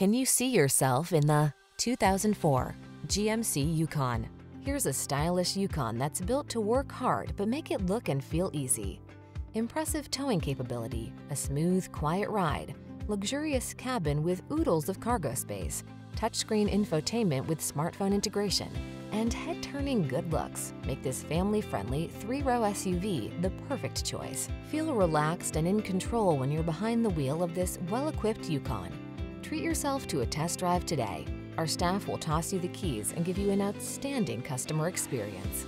Can you see yourself in the 2004 GMC Yukon? Here's a stylish Yukon that's built to work hard but make it look and feel easy. Impressive towing capability, a smooth, quiet ride, luxurious cabin with oodles of cargo space, touchscreen infotainment with smartphone integration, and head-turning good looks make this family-friendly three-row SUV the perfect choice. Feel relaxed and in control when you're behind the wheel of this well-equipped Yukon. Treat yourself to a test drive today. Our staff will toss you the keys and give you an outstanding customer experience.